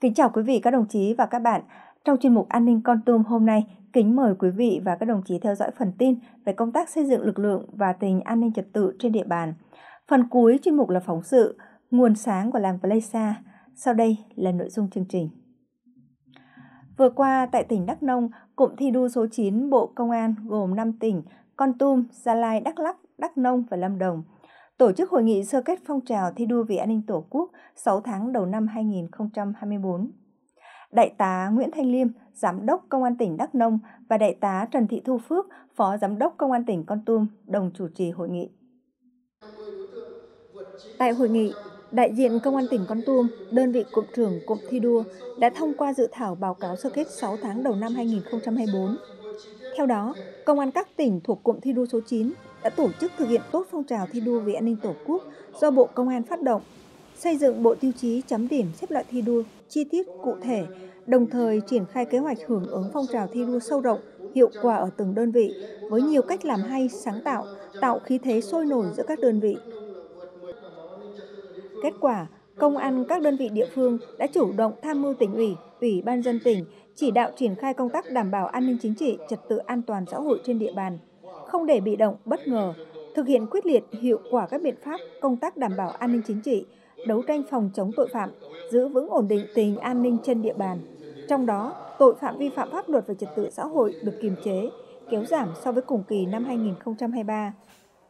Kính chào quý vị, các đồng chí và các bạn. Trong chuyên mục An ninh Con Tum hôm nay, kính mời quý vị và các đồng chí theo dõi phần tin về công tác xây dựng lực lượng và tình an ninh trật tự trên địa bàn. Phần cuối chuyên mục là phóng sự Nguồn sáng của làng Pleisa. Sau đây là nội dung chương trình. Vừa qua, tại tỉnh Đắk Nông, cụm thi đua số 9 Bộ Công an gồm 5 tỉnh Con Tum, Gia Lai, Đắk Lắk, Đắk Nông và Lâm Đồng tổ chức hội nghị sơ kết phong trào thi đua vì an ninh Tổ quốc 6 tháng đầu năm 2024. Đại tá Nguyễn Thanh Liêm, Giám đốc Công an tỉnh Đắk Nông và Đại tá Trần Thị Thu Phước, Phó Giám đốc Công an tỉnh Con Tum đồng chủ trì hội nghị. Tại hội nghị, đại diện Công an tỉnh Con Tum, đơn vị cụm trưởng cụm thi đua đã thông qua dự thảo báo cáo sơ kết 6 tháng đầu năm 2024. Theo đó, Công an các tỉnh thuộc cụm thi đua số 9 đã tổ chức thực hiện tốt phong trào thi đua vì an ninh Tổ quốc do Bộ Công an phát động, xây dựng bộ tiêu chí chấm điểm xếp loại thi đua chi tiết cụ thể, đồng thời triển khai kế hoạch hưởng ứng phong trào thi đua sâu rộng, hiệu quả ở từng đơn vị với nhiều cách làm hay, sáng tạo, tạo khí thế sôi nổi giữa các đơn vị. Kết quả, công an các đơn vị địa phương đã chủ động tham mưu tỉnh ủy, ủy ban dân tỉnh chỉ đạo triển khai công tác đảm bảo an ninh chính trị, trật tự an toàn xã hội trên địa bàn, không để bị động, bất ngờ, thực hiện quyết liệt hiệu quả các biện pháp công tác đảm bảo an ninh chính trị, đấu tranh phòng chống tội phạm, giữ vững ổn định tình an ninh trên địa bàn. Trong đó, tội phạm vi phạm pháp luật về trật tự xã hội được kiềm chế, kéo giảm so với cùng kỳ năm 2023.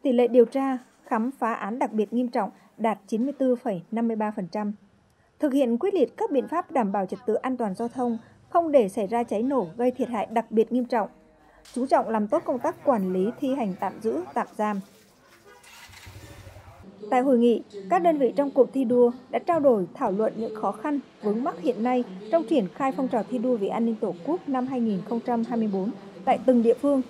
Tỷ lệ điều tra, khám phá án đặc biệt nghiêm trọng đạt 94,53%. Thực hiện quyết liệt các biện pháp đảm bảo trật tự an toàn giao thông, không để xảy ra cháy nổ gây thiệt hại đặc biệt nghiêm trọng, chú trọng làm tốt công tác quản lý thi hành tạm giữ, tạm giam. Tại hội nghị, các đơn vị trong cụm thi đua đã trao đổi thảo luận những khó khăn, vướng mắc hiện nay trong triển khai phong trào thi đua vì an ninh Tổ quốc năm 2024 tại từng địa phương,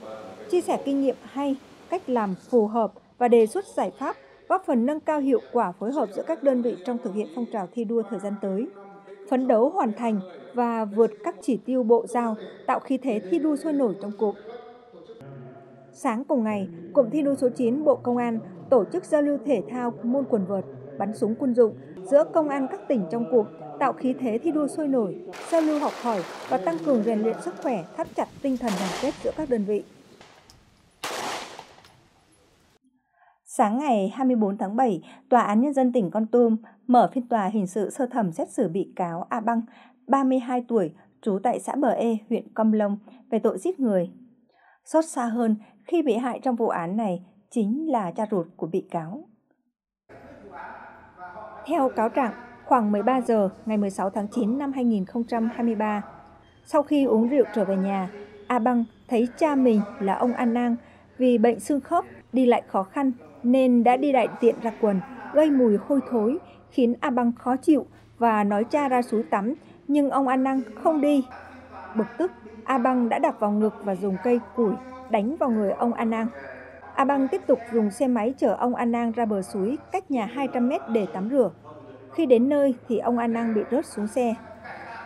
chia sẻ kinh nghiệm hay, cách làm phù hợp và đề xuất giải pháp góp phần nâng cao hiệu quả phối hợp giữa các đơn vị trong thực hiện phong trào thi đua thời gian tới. Phấn đấu hoàn thành và vượt các chỉ tiêu bộ giao, tạo khí thế thi đua sôi nổi trong cụm. Sáng cùng ngày, cụm thi đua số 9 Bộ Công an tổ chức giao lưu thể thao môn quần vợt, bắn súng quân dụng giữa công an các tỉnh trong cụm, tạo khí thế thi đua sôi nổi, giao lưu học hỏi và tăng cường rèn luyện sức khỏe, thắt chặt tinh thần đoàn kết giữa các đơn vị. Sáng ngày 24 tháng 7, Tòa án Nhân dân tỉnh Con Tum mở phiên tòa hình sự sơ thẩm xét xử bị cáo A Băng, 32 tuổi, trú tại xã Bờ E, huyện Com Lông, về tội giết người. Xót xa hơn khi bị hại trong vụ án này chính là cha ruột của bị cáo. Theo cáo trạng, khoảng 13 giờ ngày 16 tháng 9 năm 2023, sau khi uống rượu trở về nhà, A Băng thấy cha mình là ông An Nang vì bệnh xương khớp đi lại khó khăn nên đã đi đại tiện ra quần, gây mùi hôi thối, khiến A Băng khó chịu và nói cha ra suối tắm, nhưng ông An Năng không đi. Bực tức, A Băng đã đập vào ngực và dùng cây củi đánh vào người ông An Năng. A Băng tiếp tục dùng xe máy chở ông An Năng ra bờ suối cách nhà 200 mét để tắm rửa. Khi đến nơi thì ông An Năng bị rớt xuống xe.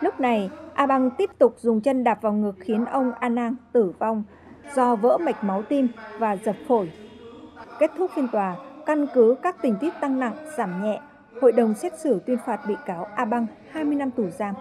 Lúc này, A Băng tiếp tục dùng chân đạp vào ngực khiến ông An Năng tử vong do vỡ mạch máu tim và dập phổi. Kết thúc phiên tòa, căn cứ các tình tiết tăng nặng, giảm nhẹ, hội đồng xét xử tuyên phạt bị cáo A Băng 20 năm tù giam.